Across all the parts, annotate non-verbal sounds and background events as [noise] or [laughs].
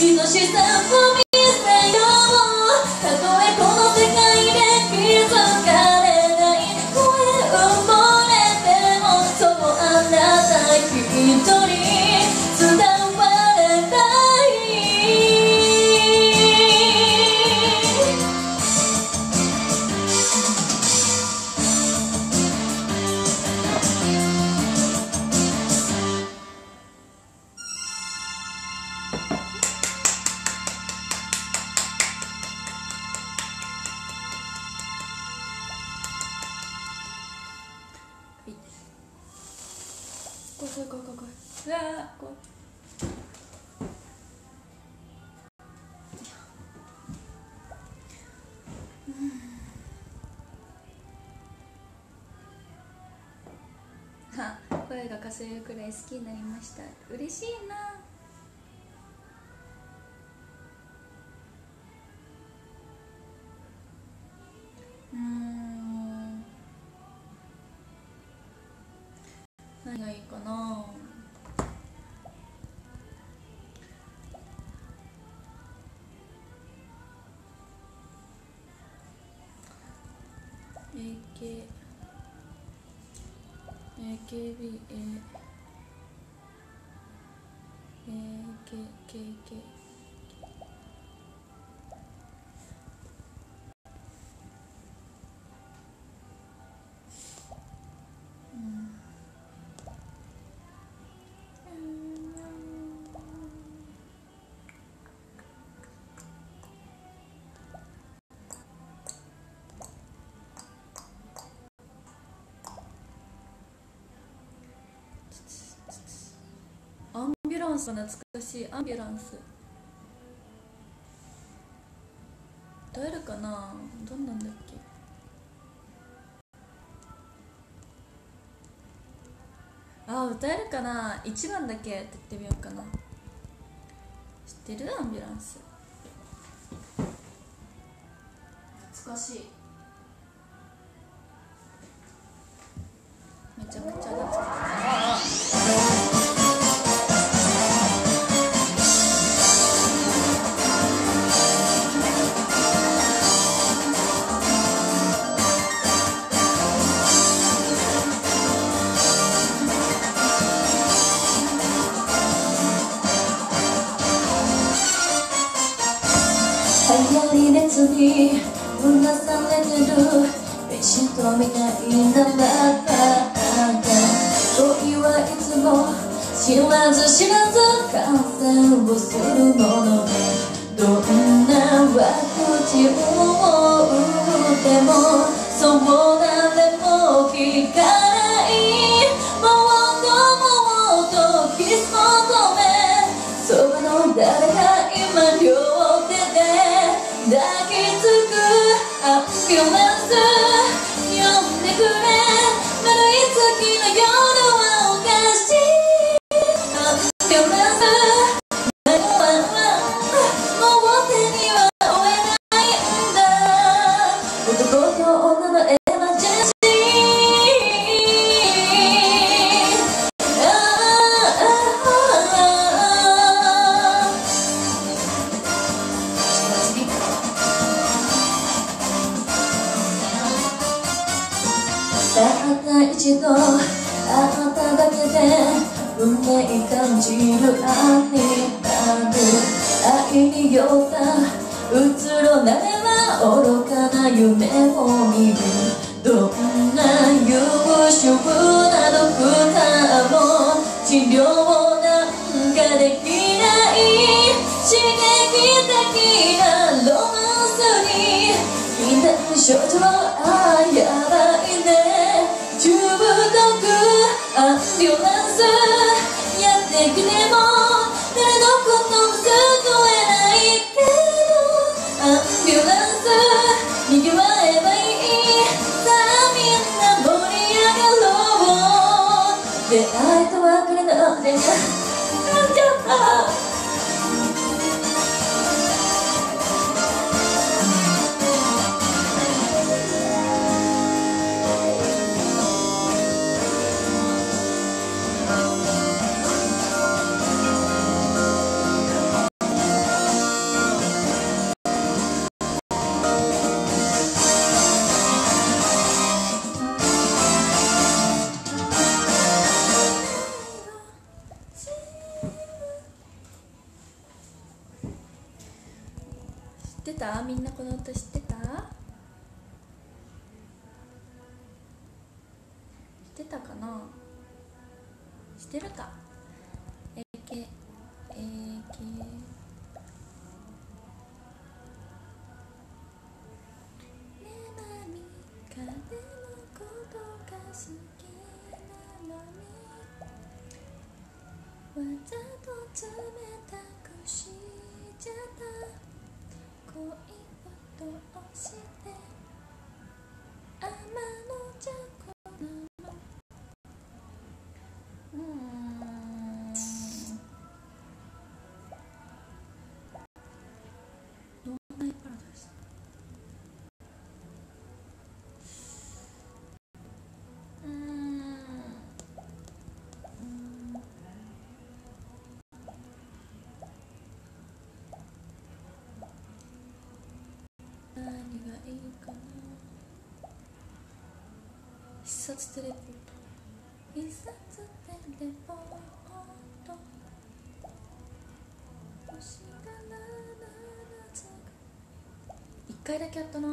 许多血色不明嬉しいな。うん。何がいいかな。え AK AKB、えー Oke, oke, oke. ス懐かしいアンビュランス。歌えるかな？どんなんだっけ？あ歌えるかな？1番だけやってみようかな。知ってる？アンビュランス。懐かしい。にうなされてるレシとみたいなまた恋はいつも知らず知らず感染をするものでどんな悪口を打ってもそう誰も聞かない fulfillment 愚かな夢を見るどんな優秀なドクターも治療なんかできない刺激的なロマンスに禁断症状あやばいね中毒アンビュランスやってきても誰のことも救えなしてるか。が。いいかな必殺テレポート必殺テレポート星が。ななつく一回だけやったな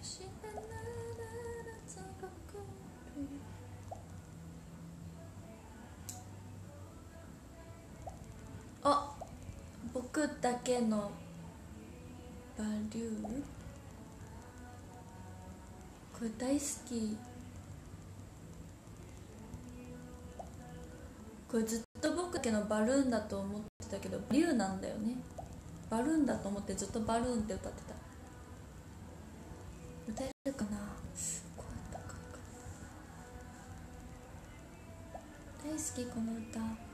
星が。ななつくあ僕だけのバリューこれ大好き。これずっと僕だけのバルーンだと思ってたけどバリューなんだよね。バルーンだと思ってずっとバルーンって歌ってた。歌えるかな？こうやったかか大好きこの歌。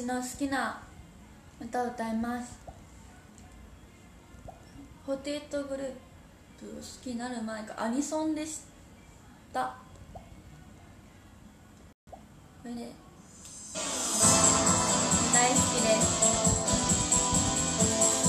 私の好きな歌を歌います。ホテイトグループ好きになる前かアニソンでした。これで大好きです。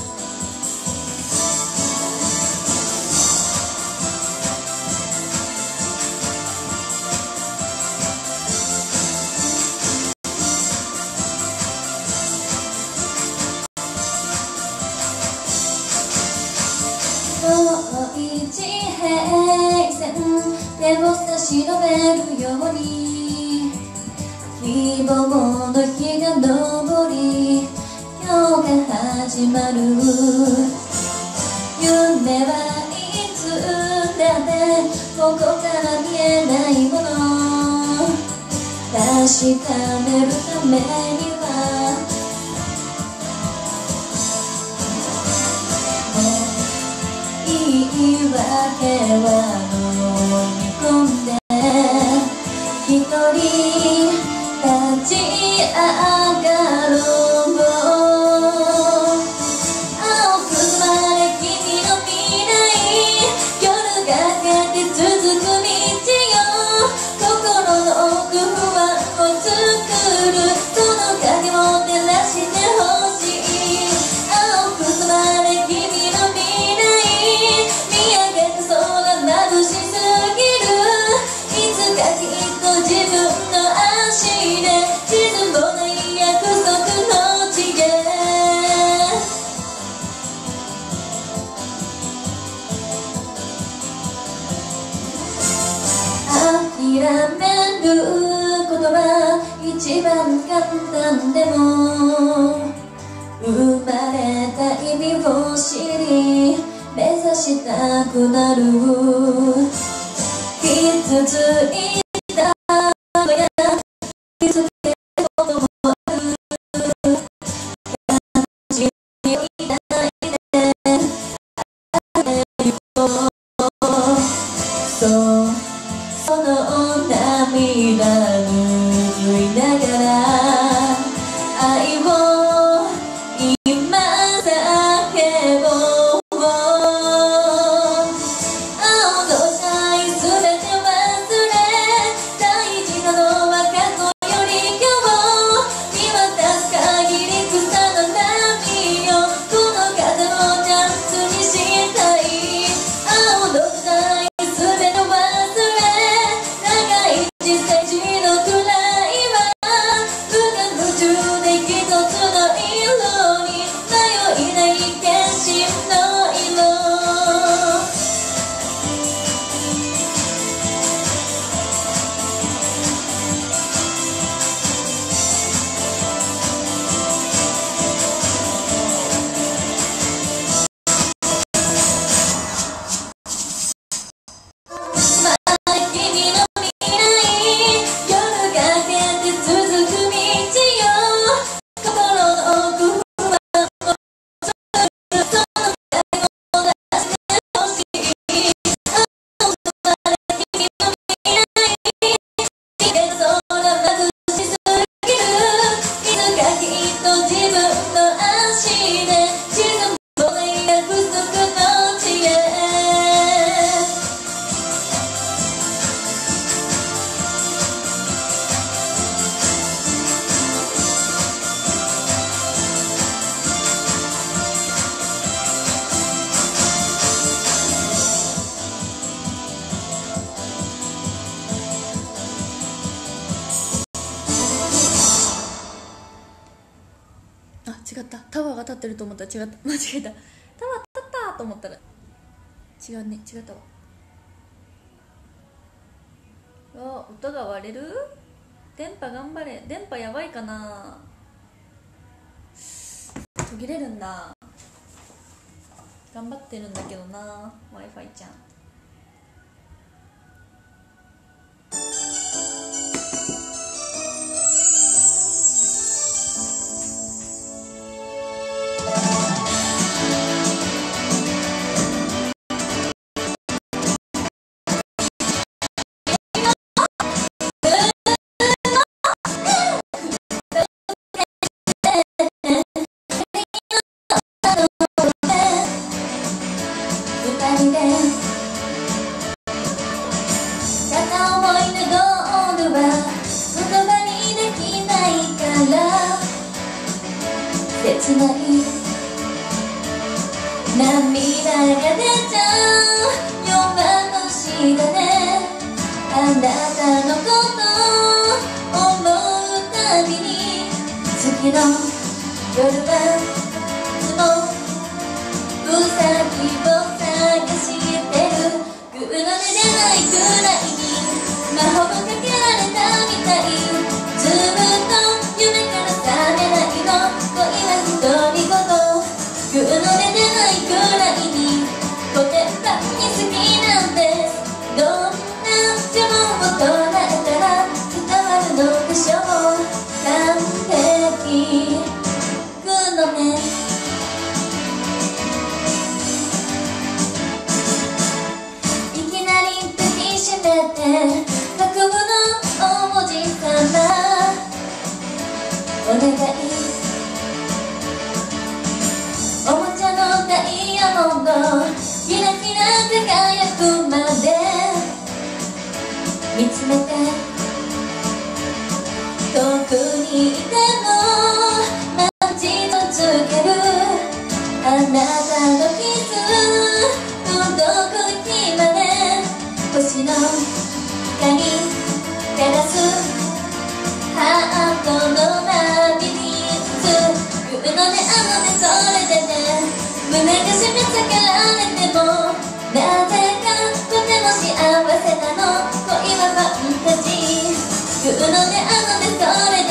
登り今日が始まる。夢はいつだってここから見えないもの。確かめるためには。もう言い訳は飲み込んで。that away. ると思った。ら違った。[laughs] 間違えた。たまたったと思ったら。違うね。違ったわ。わ音が割れる？電波頑張れ。電波やばいかな。途切れるんだ。頑張ってるんだけどな。w i f i ちゃん。あなたのことを思うたびに次の夜はいつもうウサギを探してる。グーのれないくらいに魔法かけられたみたい。わるのでしょう？完璧。グーのね。いきなり抱きしめて架空の王子様。お願い。おもちゃのダイヤモンドキラキラ輝くまで。見つめて。遠くにいても待ち続けるあなたのキス届く日まで星の光照らすハートのラビリンスグーのねあのねそれでね胸が締め付けられてもなぜかとても幸せなの恋はファンタジーグーのねあのねそれ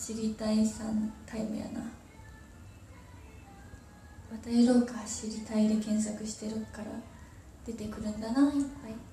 走りたいさんタイムやな。またやろうか走りたいで検索してるから出てくるんだないっぱい。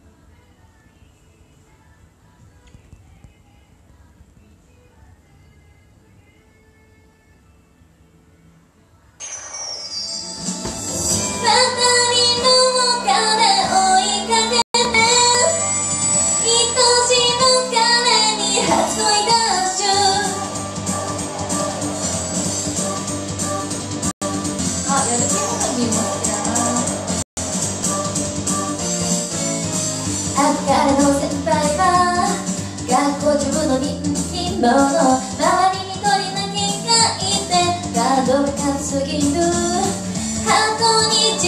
学校中の人気者周りに鳥なきがいてガードが高すぎる箱に近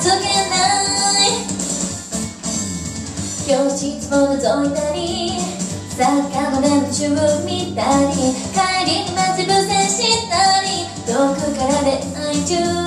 づけない教室を覗いたりサッカーの練習見たり帰り待ち伏せしたり遠くから恋愛中。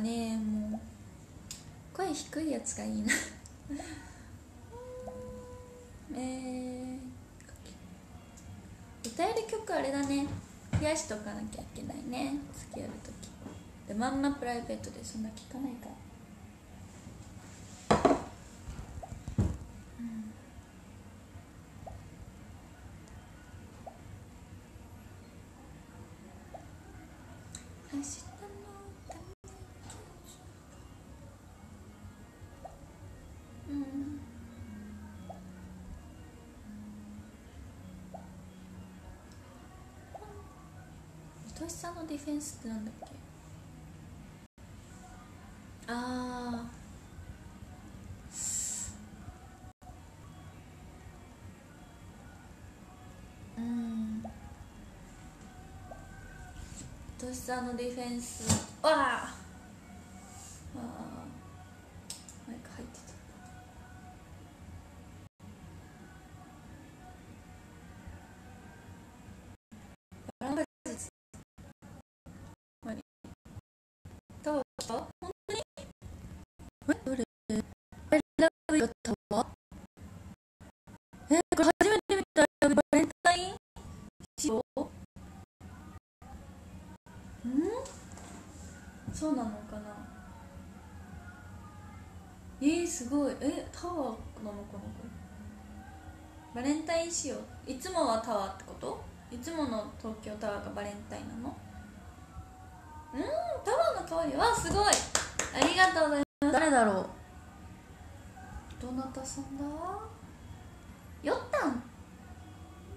ねもう。声低いやつがいいな。[laughs] えー、歌える曲あれだね。増やしとかなきゃいけないね。付き合う時。でまんまプライベートでそんな聞かないから。としさんのディフェンスってなんだっけ？ああうん。としさんのディフェンスわあ。バレンタイン仕様いつもはタワーってこと？いつもの東京タワーがバレンタインなの？うんタワーの香りはすごい。ありがとうございます。誰だろう？どなたさんだ？よったん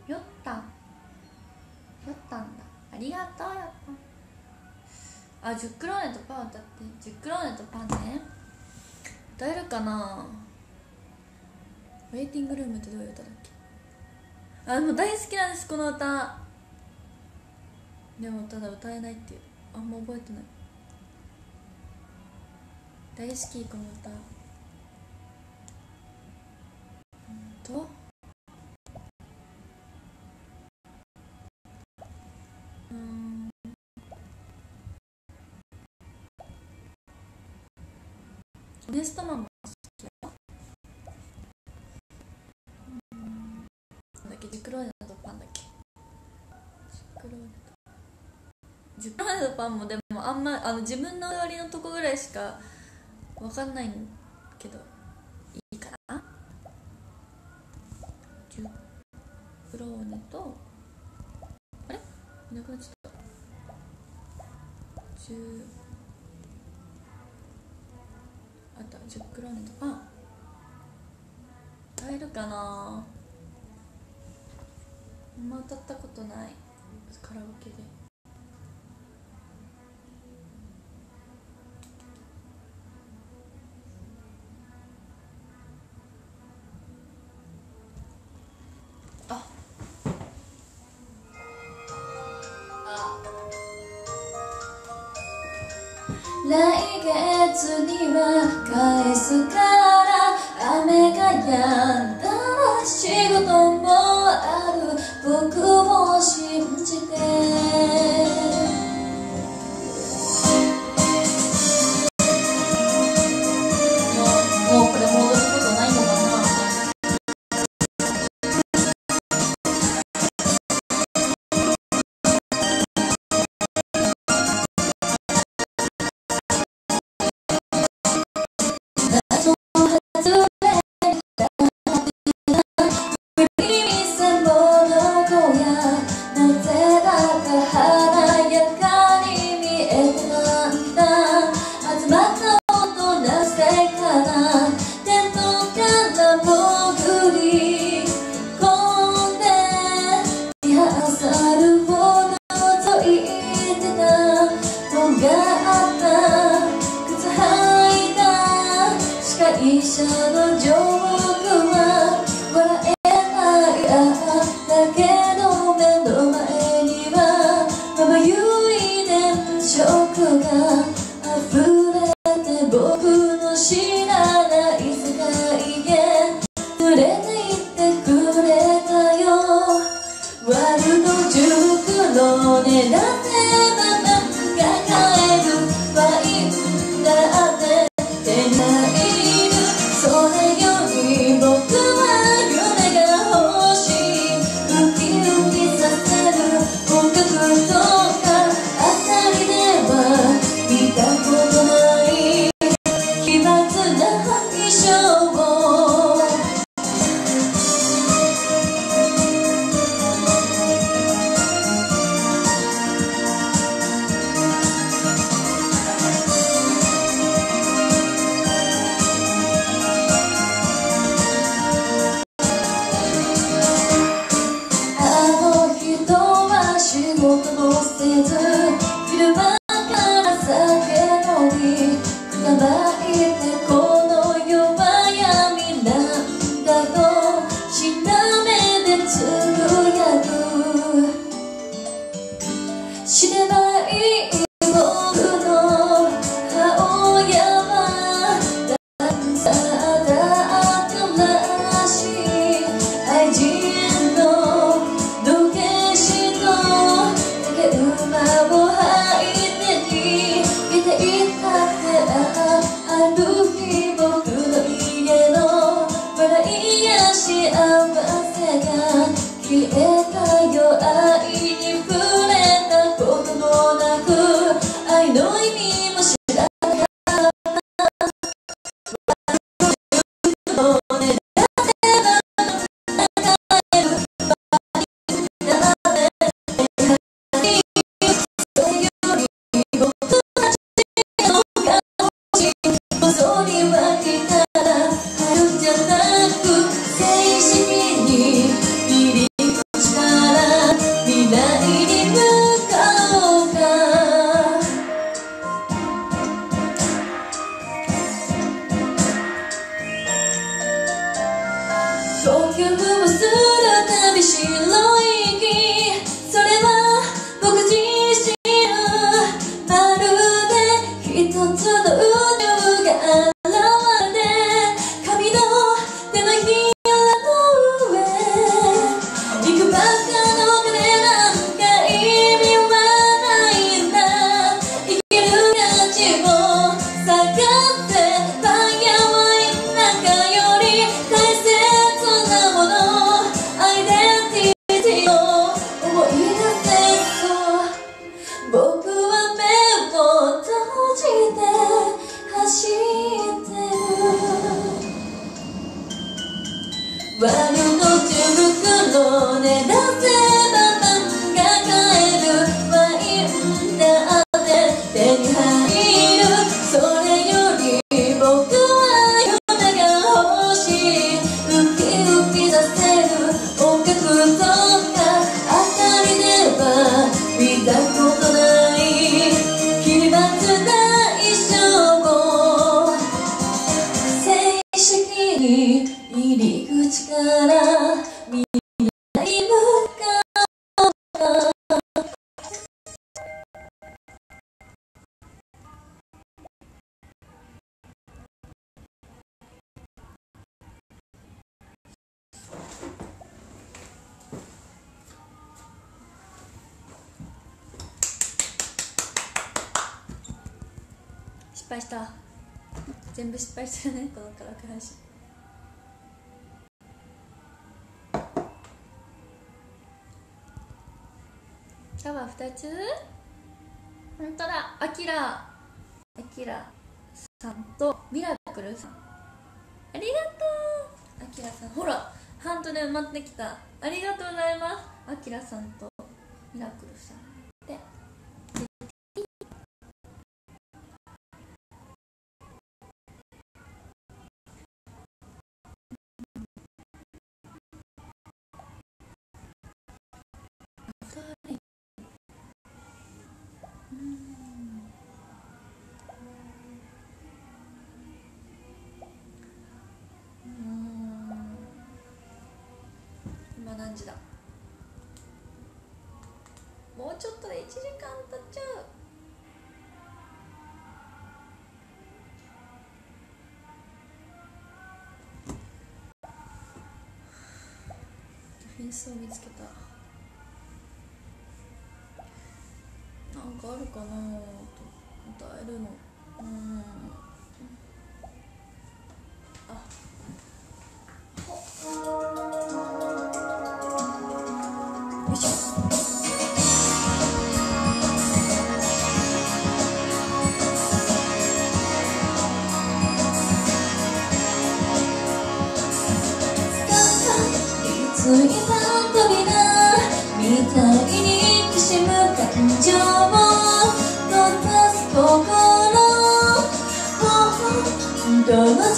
よったんよったんだ。ありがとうよったんあジュックローネとパン歌って。ジュックローネとパンね。歌えるかな？ウェイティングルームってどういう歌だっけ？あでも大好きなんですこの歌。でもただ歌えないっていう。あんま覚えてない。大好きこの歌。うんと。うん。オネストマンジュクローネとパンもでもあんまあの自分の終わりのとこぐらいしかわかんないけどいいかな？ジュクローネとあれ？いなくなっちゃった。ジュあとジュクローネとパン歌えるかな？あんま歌ったことない。カラオケで。来月には返すから雨が止んシャワー2つ？本当だ。あきらあきらさんとミラクルさん。ありがとう。あきらさん。ほらハントで埋まってきた。ありがとうございます。あきらさんとミラクルさん。今何時だ？もうちょっとで1時間経っちゃう。フェンスを見つけた。なんかあるかなと。答えるの。うん。あ Don't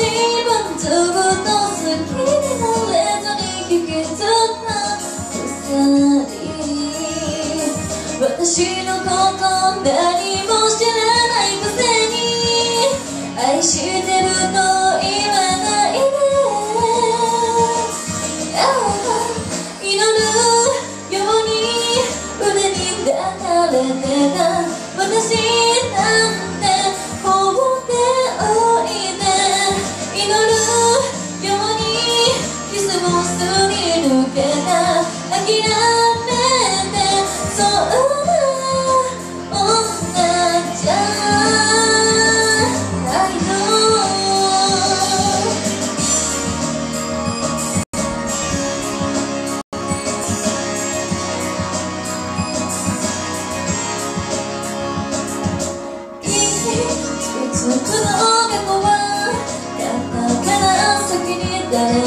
da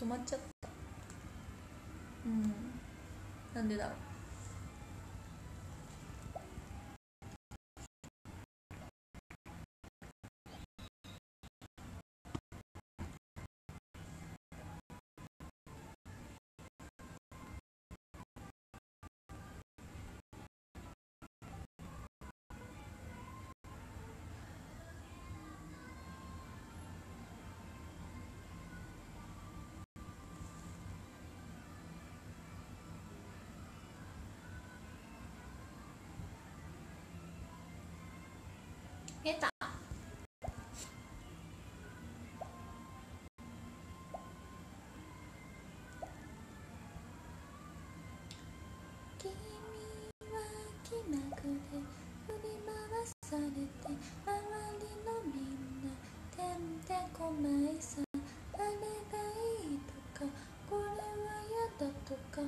止まっちゃった。うん。なんでだろう。出た。君は気まぐれ振り回されて周りのみんなてんてこまいさあれがいいとかこれは嫌だとか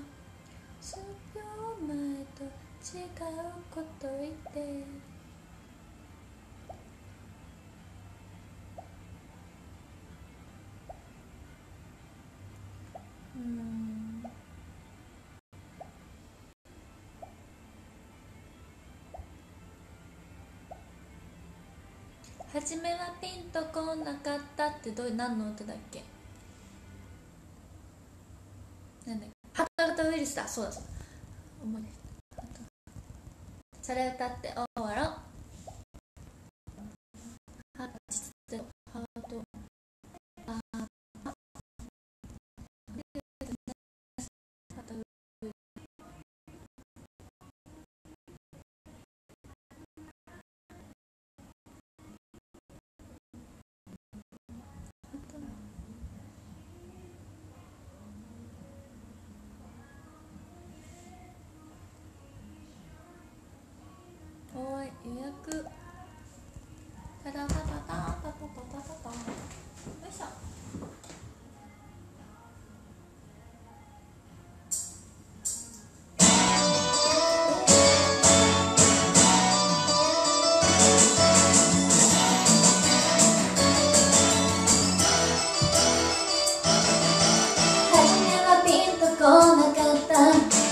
数秒前と違うこと言って。初めはピンとこなかったってどう何の音だっけ？なんだっけ？ハタハタウイルスだ。そうだそう思い出した。それ歌って。予約。タタタタタタタタタタよいしょ。初めはピンとこなかった。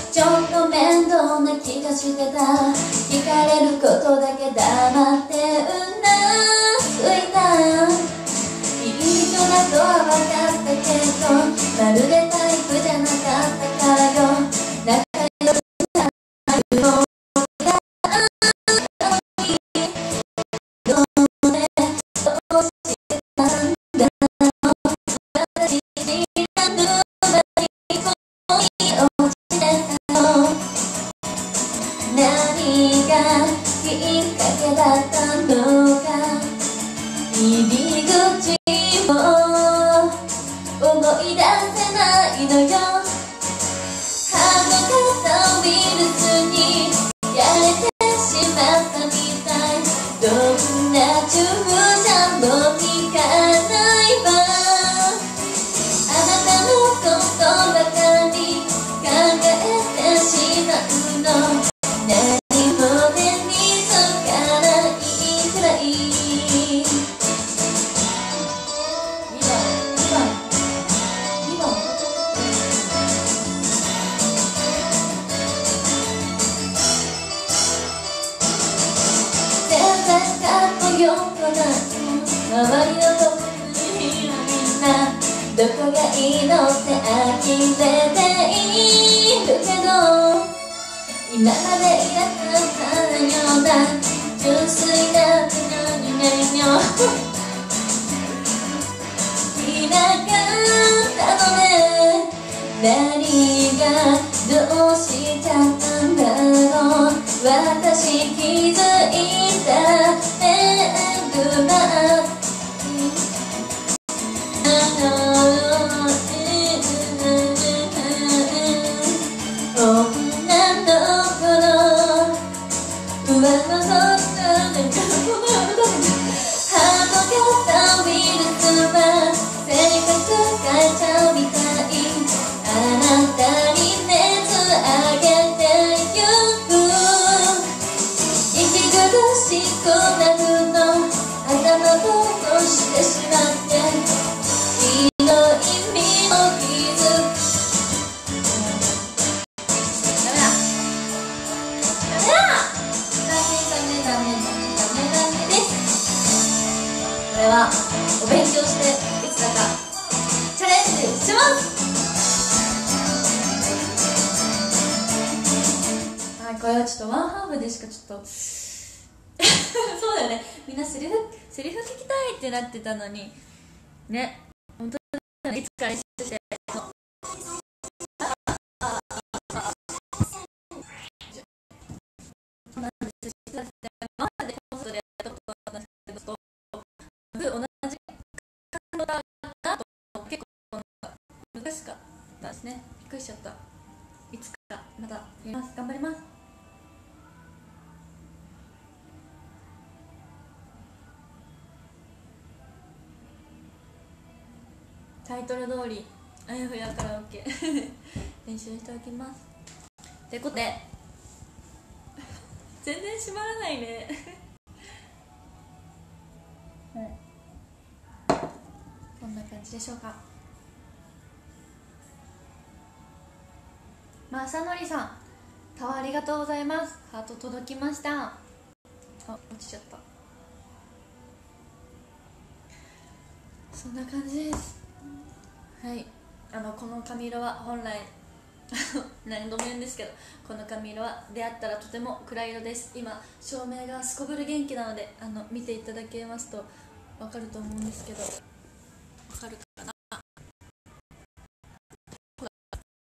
ちょっと面倒な気がしてた。聞かれることだけ黙ってうなずいた。いい人だとは分かったけどまるで今までいなかったよ。うな純粋なニョニョニョニョいなかったのね何がどうしちゃったんだろう私気づいためぐまちょっとワンハーフでしかちょっと [laughs] そうだよね。みんなセリフセリフ聞きたいってなってたのに。ね。本当にいつか練習して。トル通りあやふやカラオケ [laughs] 練習しておきます。ということで [laughs] 全然閉まらないね。[laughs] はい。こんな感じでしょうか。まさのりさんタワーありがとうございます。ハート届きました。あ落ちちゃった。そんな感じです。はい。あのこの髪色は本来 [laughs] 何度も言うんですけどこの髪色は出会ったらとても暗い色です。今照明がすこぶる元気なのであの見ていただけますと分かると思うんですけど分かるかな？